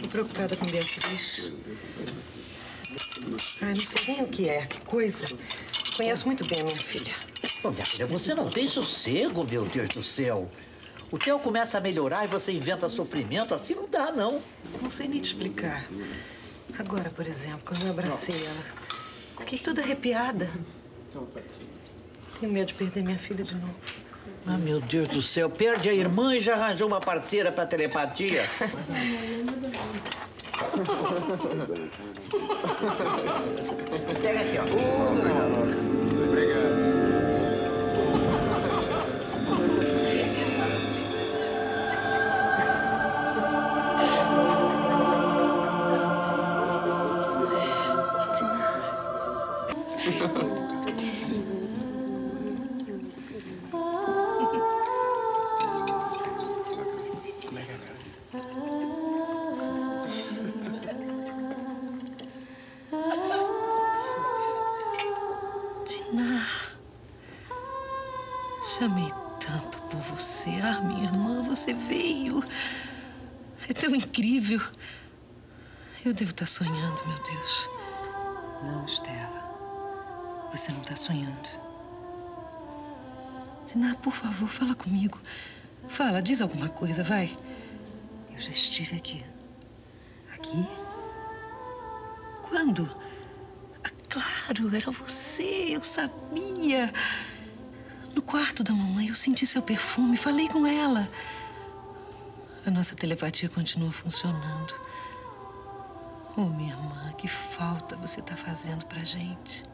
Tô preocupada com Beatriz. Ai, não sei nem o que é, que coisa. Conheço muito bem a minha filha. Ô, minha filha, você não tem sossego, meu Deus do céu. O Theo começa a melhorar e você inventa sofrimento, assim não dá, não. Não sei nem te explicar. Agora, por exemplo, quando eu abracei ela, fiquei toda arrepiada. Tenho medo de perder minha filha de novo. Ah, meu Deus do céu, perde a irmã e já arranjou uma parceira pra telepatia. Pega aqui, ó. Obrigado. Chamei tanto por você. Ah, minha irmã, você veio. É tão incrível. Eu devo estar sonhando, meu Deus. Não, Stella. Você não está sonhando. Tina, por favor, fala comigo. Fala, diz alguma coisa, vai. Eu já estive aqui. Aqui? Quando? Ah, claro, era você, eu sabia. No quarto da mamãe, eu senti seu perfume, falei com ela. A nossa telepatia continua funcionando. Oh, minha irmã, que falta você está fazendo pra gente.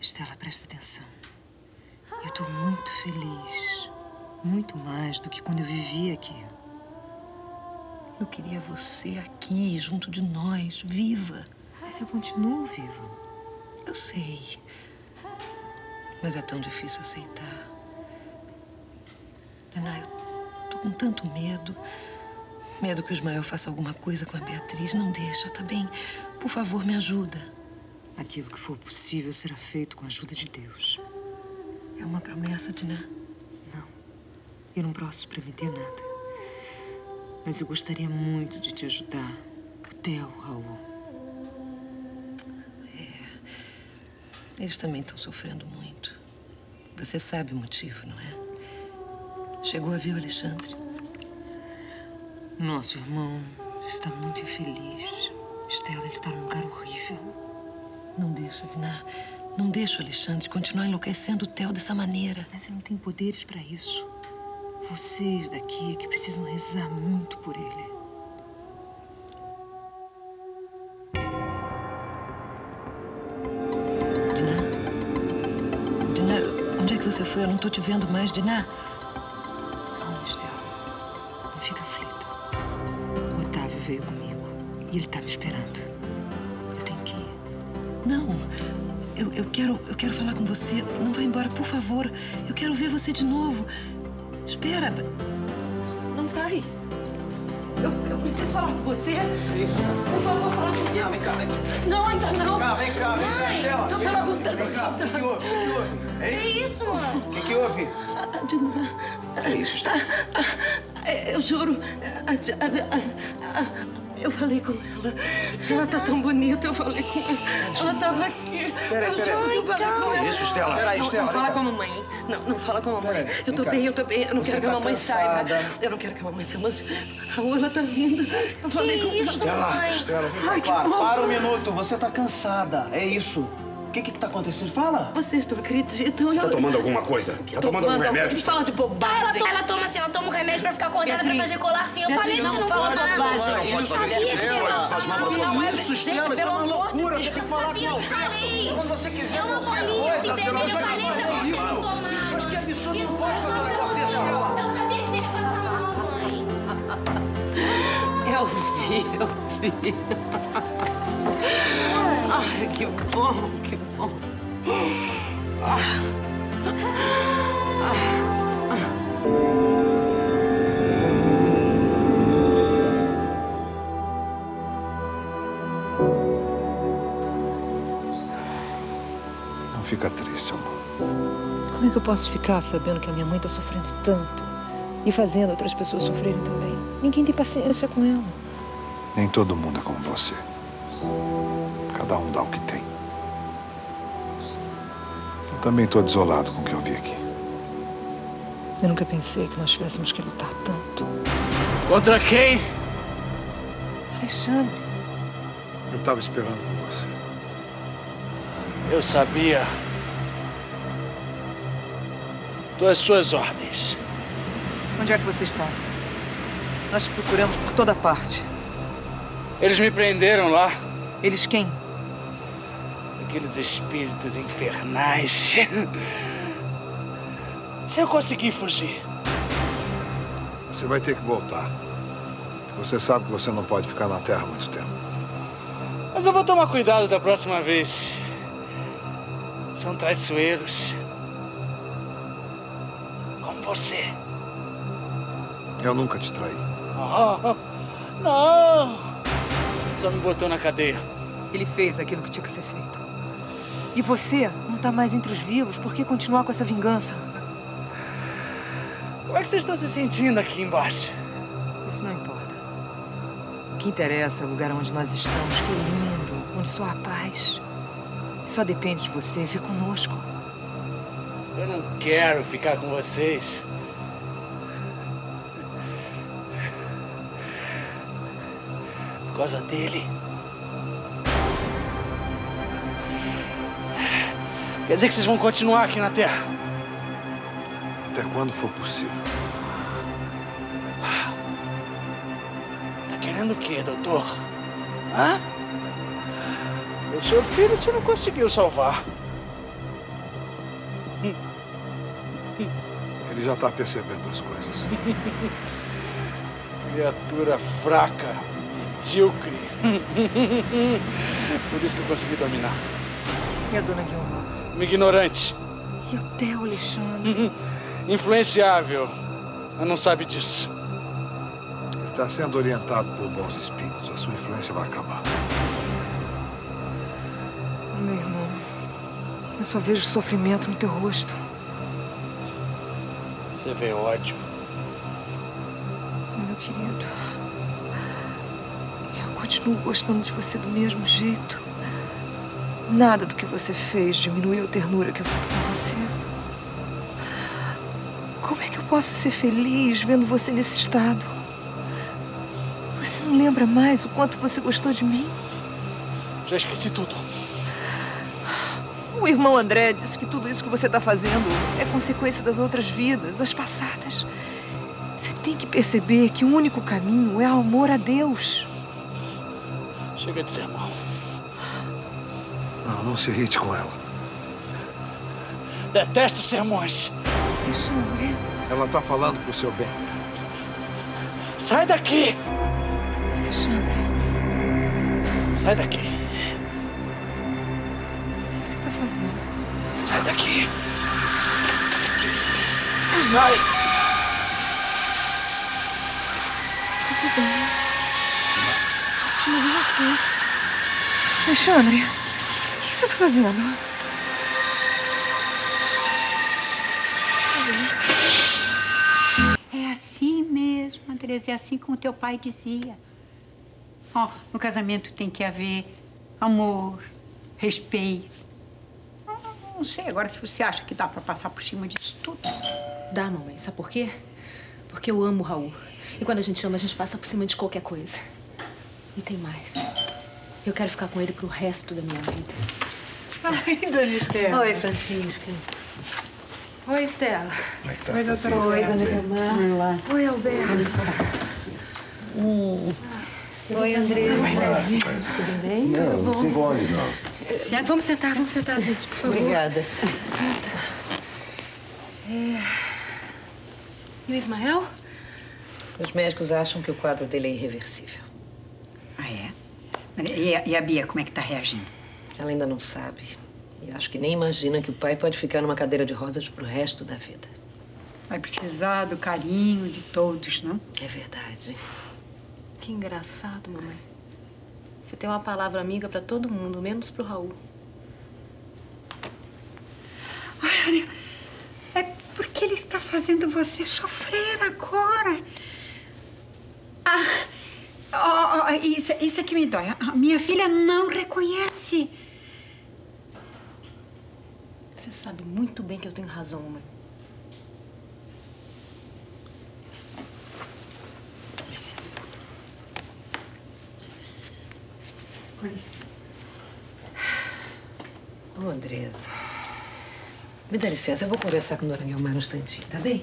Stella, presta atenção. Eu estou muito feliz. Muito mais do que quando eu vivia aqui. Eu queria você aqui, junto de nós, viva. Mas eu continuo viva. Eu sei. Mas é tão difícil aceitar. Ana, eu tô com tanto medo. Medo que o Ismael faça alguma coisa com a Beatriz. Não deixa, tá bem? Por favor, me ajuda. Aquilo que for possível será feito com a ajuda de Deus. É uma promessa, Diná? Não. Eu não posso prometer nada. Mas eu gostaria muito de te ajudar. O Theo, Raul. Eles também estão sofrendo muito. Você sabe o motivo, não é? Chegou a ver o Alexandre? Nosso irmão está muito infeliz. Stella, ele está num lugar horrível. Não deixa, Diná. Não deixa o Alexandre continuar enlouquecendo o Theo dessa maneira. Mas ele não tem poderes para isso. Vocês daqui é que precisam rezar muito por ele. Você foi? Eu não tô te vendo mais, Diná. Calma, Stella. Não fica aflita. O Otávio veio comigo e ele está me esperando. Eu tenho que ir. Não. Eu, eu, quero, eu quero falar com você. Não vá embora, por favor. Eu quero ver você de novo. Espera. Não vai. Eu, eu preciso falar com você. Isso. Por favor, fala comigo. Não, vem cá, vem cá. Não, ainda não. Vem cá, vem cá, vem cá, Estela. Vem cá, perguntando. Vem cá, o que, que houve? O que, que houve? Hein? Que isso, mano? O que, que houve? Ah, Diná. É isso, Estela. Eu juro. a- a- a- a- Eu falei com ela. Ela tá tão bonita, eu falei com ela. Ela tava aqui. Peraí, eu peraí. juro que eu falei com ela. É isso, Estela. Peraí, Não, Estela. não vem fala com a mamãe, hein? Não, não fala com a mamãe. Peraí, eu tô bem, eu tô bem. Eu não Você quero que a tá mamãe cansada. saiba. Eu não quero que a mamãe saiba. Mas Raul, ela tá vindo. Eu falei com isso, ela. Estela? Estela, vem cá. Ai, que para, para um minuto, você tá cansada. É isso. O que que tá acontecendo? Fala. Vocês não acreditam. Tá tomando alguma coisa? Tá tomando algum remédio? Fala de bobagem. ela toma assim, ela toma um remédio pra ficar acordada pra Beatriz. fazer colarzinho. Eu falei, não você não fala bobagem. Você não pode fazer coisa, faz mal pra Não, não é vida. Isso, Estela, isso é uma loucura. Você tem que falar com Eu o falei. Quando você quiser É uma qualquer coisa, você não vai pra fazer você isso. Mas que absurdo, não pode fazer um negócio desse, Estela. Eu sabia que você ia passar mal, mãe. Eu vi, eu vi. Ai, que bom, que bom. Não fica triste, amor. Como é que eu posso ficar sabendo que a minha mãe está sofrendo tanto e fazendo outras pessoas sofrerem também? Ninguém tem paciência com ela. Nem todo mundo é como você. Cada um dá o que tem. Eu também estou desolado com o que eu vi aqui. Eu nunca pensei que nós tivéssemos que lutar tanto. Contra quem? Alexandre, Eu estava esperando por você. Eu sabia. Todas suas ordens. onde é que você estava? Nós te procuramos por toda parte. Eles me prenderam lá. Eles quem? Aqueles espíritos infernais. Se eu conseguir fugir, Você vai ter que voltar. Você sabe que você não pode ficar na Terra muito tempo. mas eu vou tomar cuidado da próxima vez. São traiçoeiros. Como você. Eu nunca te traí. Oh, não! Só me botou na cadeia. Ele fez aquilo que tinha que ser feito. E você não está mais entre os vivos. Por que continuar com essa vingança? Como é que vocês estão se sentindo aqui embaixo? Isso não importa. O que interessa é o lugar onde nós estamos. Que lindo. Onde só há paz. Só depende de você. Vem conosco. Eu não quero ficar com vocês. Por causa dele. Quer dizer que vocês vão continuar aqui na Terra? Até quando for possível. Tá querendo o quê, doutor? Hã? O seu filho você não conseguiu salvar. Ele já está percebendo as coisas. Criatura fraca, medíocre. Por isso que eu consegui dominar. E a dona Guilherme? Uma ignorante, E o Theo, Alexandre? influenciável. Mas não sabe disso. Ele está sendo orientado por bons espíritos. A sua influência vai acabar. Meu irmão, eu só vejo sofrimento no teu rosto. Você vê ódio. Meu querido, eu continuo gostando de você do mesmo jeito. Nada do que você fez diminuiu a ternura que eu sinto por você. Como é que eu posso ser feliz vendo você nesse estado? Você não lembra mais o quanto você gostou de mim? Já esqueci tudo. O irmão André disse que tudo isso que você está fazendo é consequência das outras vidas, das passadas. Você tem que perceber que o único caminho é o amor a Deus. Chega de ser mal. Não, se irrite com ela. Detesto sermões. Alexandre, Ela está falando pro seu bem. Sai daqui! Alexandre, Sai daqui! o que você está fazendo? Sai daqui! Sai! Tudo bem. Sentindo alguma coisa. Alexandre, você está fazendo? É assim mesmo, Andresa, é assim como teu pai dizia. Ó, no casamento tem que haver amor, respeito. Ah, Não sei agora se você acha que dá pra passar por cima disso tudo. Dá, mamãe. Sabe por quê? Porque eu amo o Raul. E quando a gente ama, a gente passa por cima de qualquer coisa. E tem mais. Eu quero ficar com ele pro resto da minha vida. Ai, dona Estela. Oi, Francisca. Oi, Estela. Como é que tá? Oi, doutora. Oi, dona Vilmar. Olá. Oi, Alberto. Oi, André. Tudo bem? Não, não se engole, não. Vamos sentar, vamos sentar, gente, por favor. Obrigada. E o Ismael? Os médicos acham que o quadro dele é irreversível. Ah, é? E a, e a Bia, como é que tá reagindo? Ela ainda não sabe. E acho que nem imagina que o pai pode ficar numa cadeira de rosas pro resto da vida. Vai precisar do carinho de todos, não? É verdade. Que engraçado, mamãe. Você tem uma palavra amiga pra todo mundo, menos pro Raul. Olha, é porque ele está fazendo você sofrer agora. Ó, isso, isso é que me dói. A minha filha não reconhece. Você sabe muito bem que eu tenho razão, mãe. Licença. Ô, Andresa. Me dá licença, eu vou conversar com Dona Guilmar um instantinho, tá bem?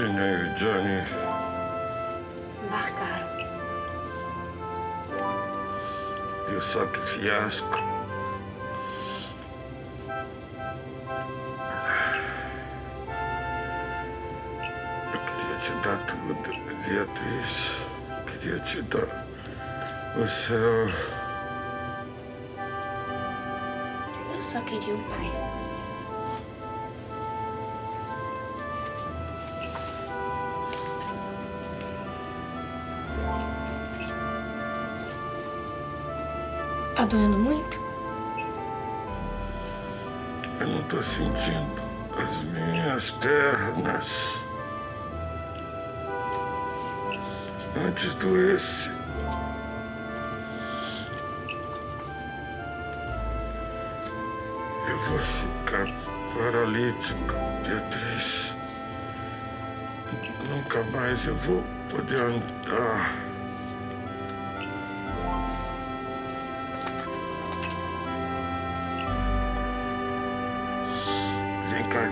E Johnny Embarcaram. viu só que fiasco. Eu queria te dar tudo, Beatriz. Queria te dar o céu. Eu só queria um pai. Tá doendo muito? Eu não tô sentindo as minhas pernas. Antes doesse. Eu vou ficar paralítico, Beatriz. Nunca mais eu vou poder andar.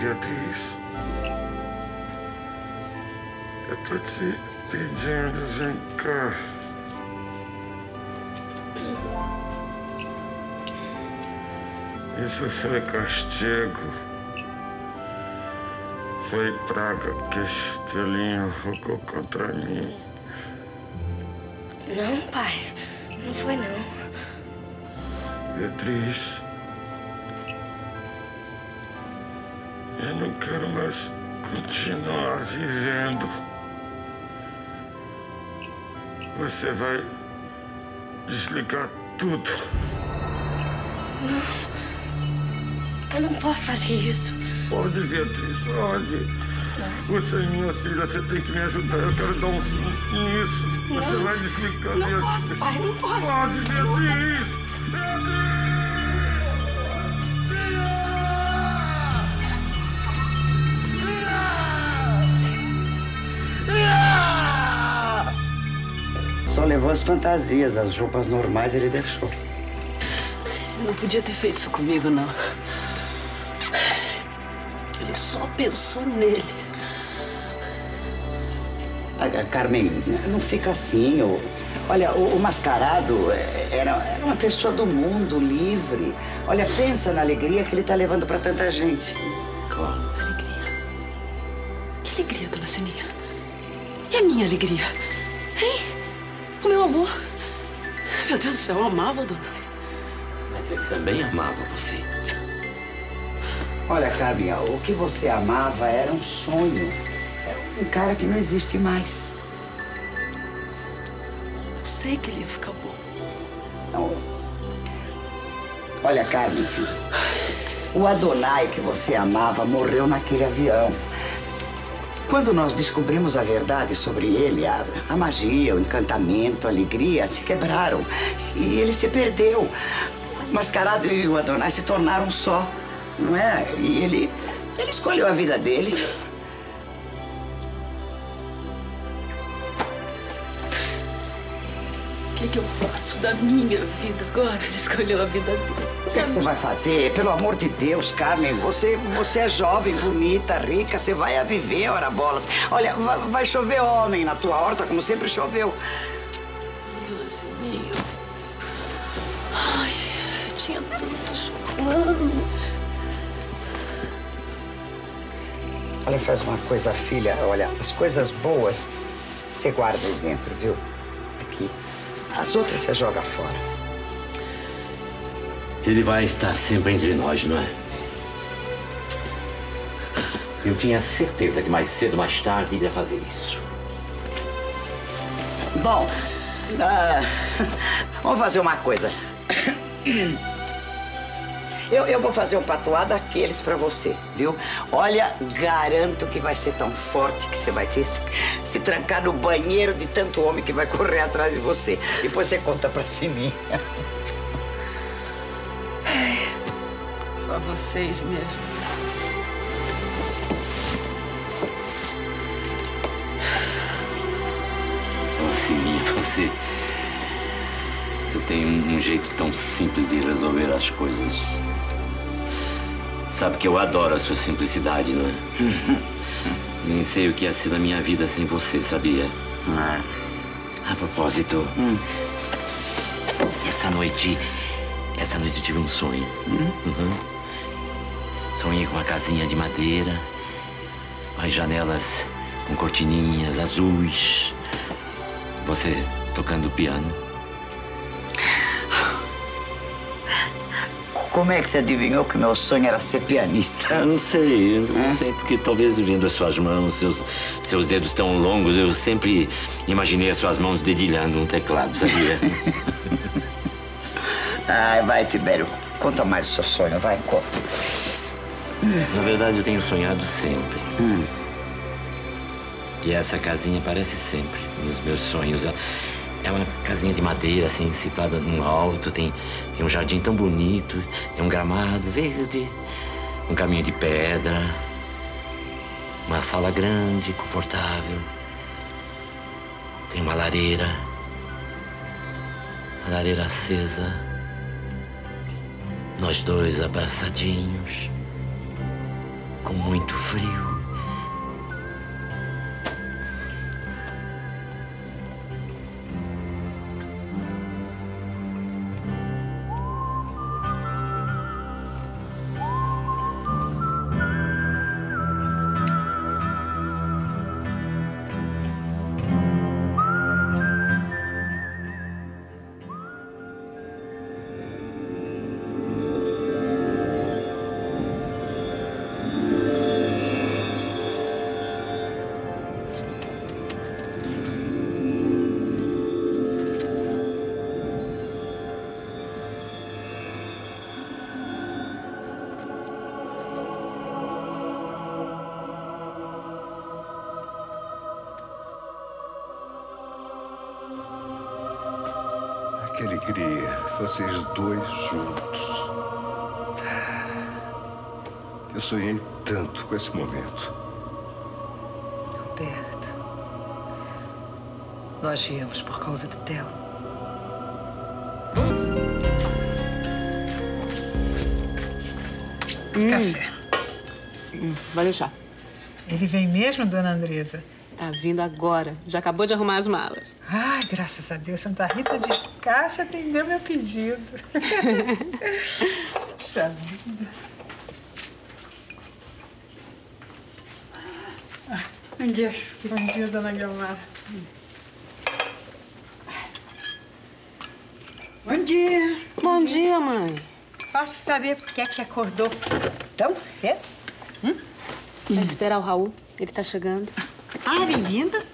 Beatriz. Eu tô te pedindo, vem cá. Isso foi castigo. Foi praga que este linho rogou contra mim. Não, pai. Não foi, não. Beatriz. Eu não quero mais continuar vivendo. Você vai desligar tudo. Eu não posso fazer isso. Pode, Beatriz, pode. Você é minha filha, você tem que me ajudar. Eu quero dar um fim nisso. Você Não. vai desligar, Não Beatriz. posso, pai, não posso. Pode, Beatriz. Só levou as fantasias, as roupas normais ele deixou. Não podia ter feito isso comigo, não. Ele só pensou nele. Ah, Carmen, não fica assim. O- olha, o, o mascarado é- era, era uma pessoa do mundo, livre. Olha, pensa na alegria que ele está levando para tanta gente. Alegria. Que alegria, dona Sininha. E a minha alegria? O meu amor. Meu Deus do céu, eu amava a dona. Mas ele também amava você. Olha, Carmen, o que você amava era um sonho. Era um cara que não existe mais. Eu sei que ele ia ficar bom. Não. Olha, Carmen, o Adonai que você amava morreu naquele avião. Quando nós descobrimos a verdade sobre ele, a, a magia, o encantamento, a alegria se quebraram e ele se perdeu. Mascarado e o Adonai se tornaram só, não é? E ele, ele escolheu a vida dele. Que, que eu faço da minha vida agora? Ele escolheu a vida dele. O que, é que você vai fazer? Pelo amor de Deus, Carmen, você, você é jovem, bonita, rica, você vai a viver, ora bolas. Olha, vai, vai chover homem na tua horta, como sempre choveu. Dona Sininho. Ai, eu tinha tantos planos. Olha, faz uma coisa, filha. Olha, as coisas boas você guarda aí dentro, viu? Aqui. As outras você joga fora. Ele vai estar sempre entre nós, não é? Eu tinha certeza que mais cedo ou mais tarde ele ia fazer isso. Bom, ah, vamos fazer uma coisa. Eu, eu vou fazer um patuá daqueles pra você, viu? Olha, garanto que vai ser tão forte que você vai ter se, se trancar no banheiro de tanto homem que vai correr atrás de você. Depois você conta pra Sininha. Só vocês mesmo. Oh, Sininha, você. Você tem um, um jeito tão simples de resolver as coisas. Sabe que eu adoro a sua simplicidade, não é? Nem sei o que ia ser da minha vida sem você, sabia? A propósito, essa noite. Essa noite eu tive um sonho. Uhum. Sonhei com uma casinha de madeira, as janelas com cortininhas azuis, você tocando piano. Como é que você adivinhou que meu sonho era ser pianista? Eu não sei, eu não sei, porque talvez vendo as suas mãos, seus, seus dedos tão longos, eu sempre imaginei as suas mãos dedilhando um teclado, sabia? Ai, vai, Tibério, conta mais o seu sonho, vai, conta. Na verdade, eu tenho sonhado sempre. E essa casinha aparece sempre nos meus sonhos. É uma casinha de madeira, assim, situada num alto. Tem, tem um jardim tão bonito, tem um gramado verde, um caminho de pedra, uma sala grande, confortável. Tem uma lareira, a lareira acesa. Nós dois abraçadinhos, com muito frio. Que alegria, vocês dois juntos. Eu sonhei tanto com esse momento. Roberto, nós viemos por causa do Theo. Café. Hum, vai deixar. Ele vem mesmo, dona Andresa? Tá vindo agora. Já acabou de arrumar as malas. Ai, graças a Deus, Santa Rita de Cássia atendeu meu pedido. Puxa vida. Ah, Bom dia. Bom dia, dona Guilmar. Bom dia. Bom dia, mãe. Posso saber por que é que acordou tão cedo? Vai esperar o Raul. Ele tá chegando. Ah, bem-vinda.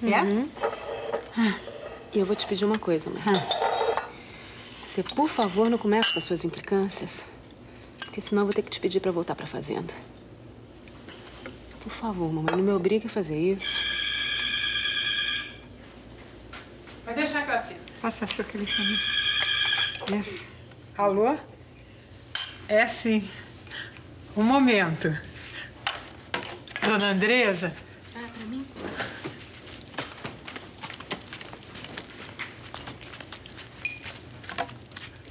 É? Uhum. E eu vou te pedir uma coisa, mãe. Você, por favor, não comece com as suas implicâncias. Porque senão eu vou ter que te pedir pra voltar pra fazenda. Por favor, mamãe, não me obrigue a fazer isso. Vai deixar que eu atendo. Passa seu telefone. Isso. Alô? É sim. Um momento. Dona Andresa? Ah, pra mim?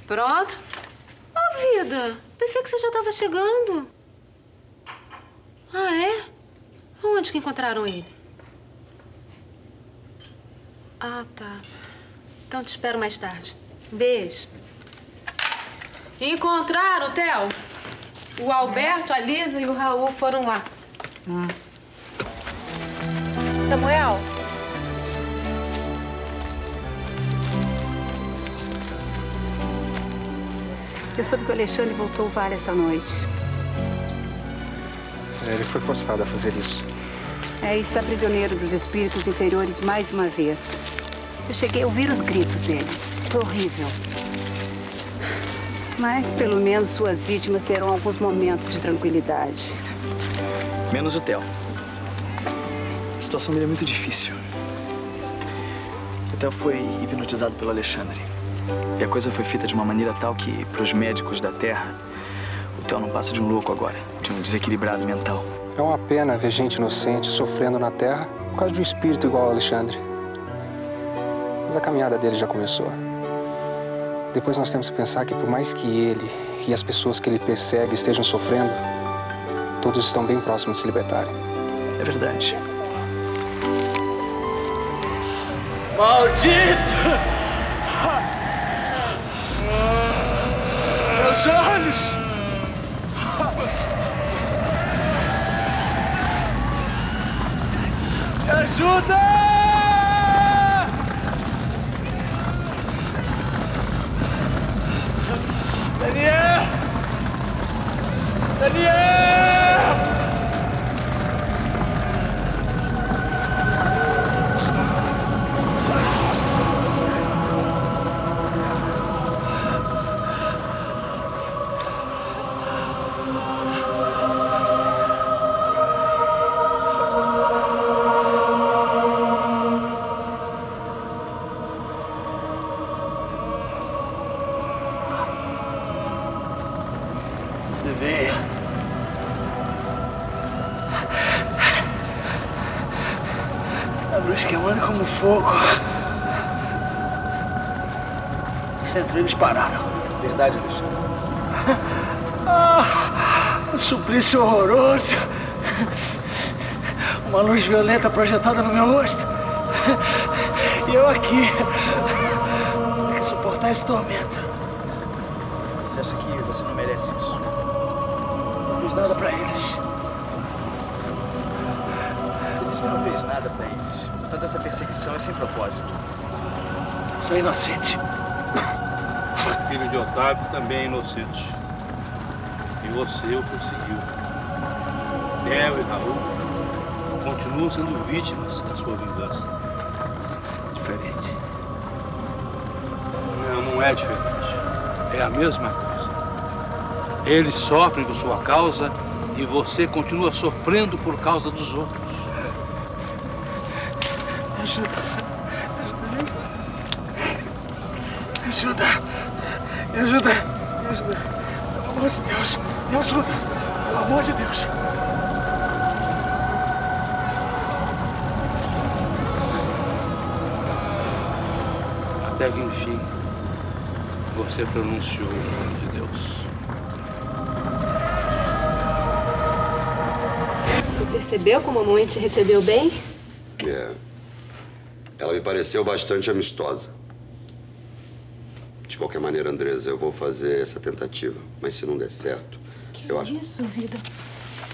Pronto? Ô, vida, pensei que você já estava chegando. Ah, é? Onde que encontraram ele? Ah, tá. Então te espero mais tarde. Beijo. Encontraram, Theo? O Alberto, a Lisa e o Raul foram lá. Samuel. Eu soube que o Alexandre voltou ao VAR essa noite. Ele foi forçado a fazer isso. É, está prisioneiro dos espíritos inferiores mais uma vez. Eu cheguei a ouvir os gritos dele. Foi horrível. Mas, pelo menos, suas vítimas terão alguns momentos de tranquilidade. Menos o Theo. A situação dele é muito difícil. O Theo foi hipnotizado pelo Alexandre. E a coisa foi feita de uma maneira tal que, para os médicos da Terra, o Theo não passa de um louco agora, de um desequilibrado mental. É uma pena ver gente inocente sofrendo na Terra por causa de um espírito igual ao Alexandre. Mas a caminhada dele já começou. Depois nós temos que pensar que por mais que ele e as pessoas que ele persegue estejam sofrendo, todos estão bem próximos de se libertarem. É verdade. Maldito! Meus! Me ajuda! Daniel! Daniel! Como fogo. Eles pararam. Verdade, Alexandre. Ah, um suplício horroroso. Uma luz violenta projetada no meu rosto. E eu aqui. Tem que suportar esse tormento. Você acha que você não merece isso? Não fiz nada pra eles. Portanto, essa perseguição é sem propósito. Sou inocente. O filho de Otávio também é inocente. E você o conseguiu. Theo e Raul continuam sendo vítimas da sua vingança. Diferente. Não, não é diferente. É a mesma coisa. Eles sofrem por sua causa e você continua sofrendo por causa dos outros. Me ajuda. Me ajuda. Me ajuda. Me ajuda. Pelo amor de Deus. Me ajuda. Pelo amor de Deus. Até que enfim você pronunciou o nome de Deus. Você percebeu como a mamãe te recebeu bem? Pareceu bastante amistosa. De qualquer maneira, Andresa, eu vou fazer essa tentativa. Mas se não der certo, eu acho. Isso, vida.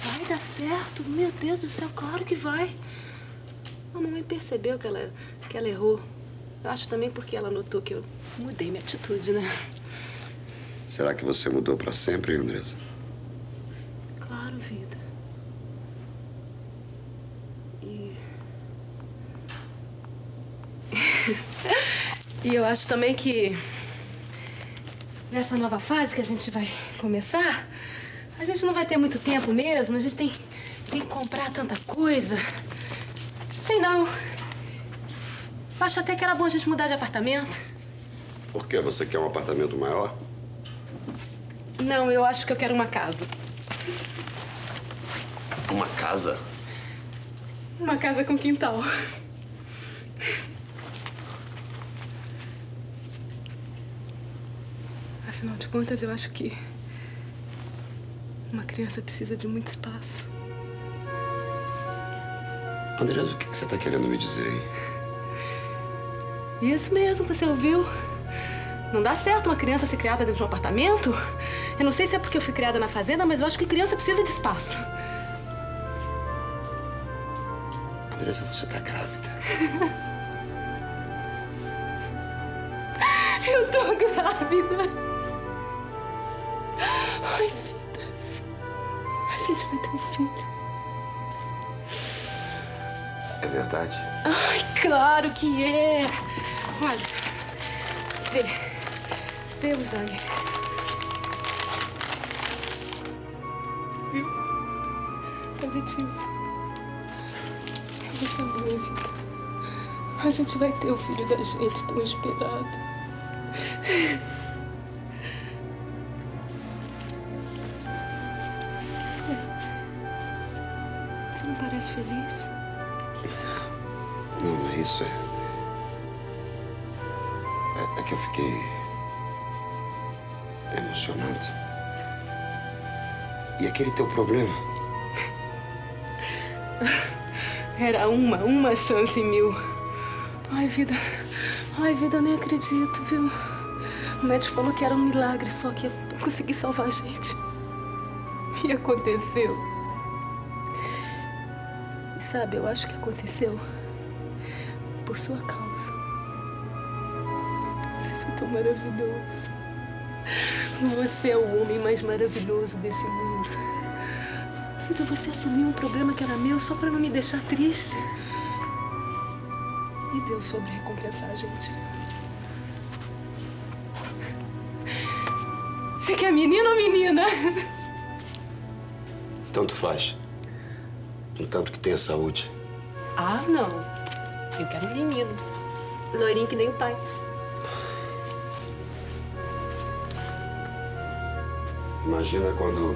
Vai dar certo. Meu Deus do céu, claro que vai. A mamãe percebeu que ela, que ela errou. Eu acho também porque ela notou que eu mudei minha atitude, né? Será que você mudou pra sempre, Andresa? Claro, vida. E. e eu acho também que. Nessa nova fase que a gente vai começar, a gente não vai ter muito tempo mesmo. A gente tem, tem que comprar tanta coisa. Sei não. Acho até que era bom a gente mudar de apartamento. Por quê? Você quer um apartamento maior? Não, eu acho que eu quero uma casa. Uma casa? Uma casa com quintal. Afinal de contas, eu acho que uma criança precisa de muito espaço. André, o que você tá querendo me dizer, hein? Isso mesmo, você ouviu? Não dá certo uma criança ser criada dentro de um apartamento. Eu não sei se é porque eu fui criada na fazenda, mas eu acho que criança precisa de espaço. Andressa, você tá grávida. Eu tô grávida. Ai, vida. A gente vai ter um filho. É verdade. Ai, claro que é. Olha, vê. Vê o sangue. Viu? Positivo. Você é vida. A gente vai ter o filho da gente tão esperado. Isso. É... é... é que eu fiquei. emocionado. E aquele teu problema? Era uma, uma chance em mil. Ai, vida. Ai, vida, eu nem acredito, viu? O médico falou que era um milagre, só que eu consegui salvar a gente. E aconteceu. E sabe, eu acho que aconteceu por sua causa. Você foi tão maravilhoso. Você é o homem mais maravilhoso desse mundo. Vida, você assumiu um problema que era meu só pra não me deixar triste. E Deus soube recompensar a gente. Você quer menino ou menina? Tanto faz. Contanto que tenha saúde. Ah, não. Eu quero um menino. Loirinho que nem o pai. Imagina quando.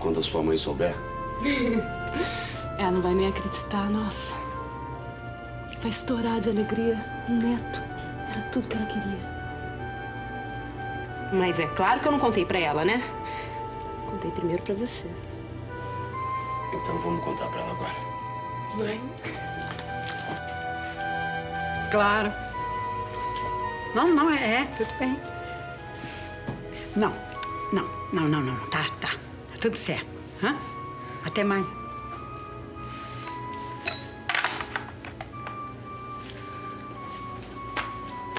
quando a sua mãe souber. Ela não vai nem acreditar, nossa. Vai estourar de alegria. Um neto. Era tudo que ela queria. Mas é claro que eu não contei pra ela, né? Contei primeiro pra você. Então vamos contar pra ela agora. Vai. Claro. Não, não, é, é, tudo bem. Não, não, não, não, não, tá, tá. Tá tudo certo. Hã? Até mais.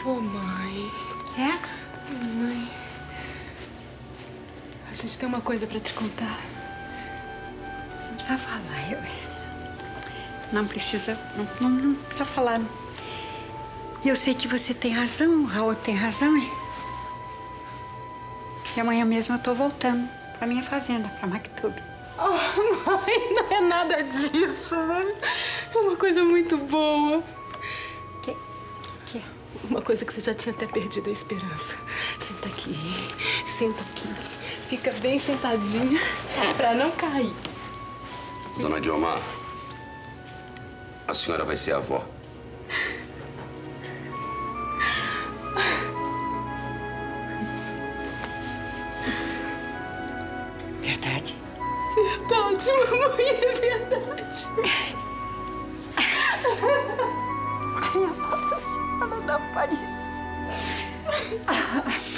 Ô, mãe. É? Mãe. A gente tem uma coisa pra te contar. Não precisa falar, eu... Não precisa, não, não, não precisa falar. E eu sei que você tem razão, o Raul tem razão, é? E amanhã mesmo eu tô voltando pra minha fazenda, pra Mactub. Oh, mãe, não é nada disso, mãe. É uma coisa muito boa. Que? Que? Uma coisa que você já tinha até perdido a esperança. Senta aqui, senta aqui. Fica bem sentadinha pra não cair. Dona Guiomar, a senhora vai ser avó. É verdade. Minha Nossa Senhora da Aparecida.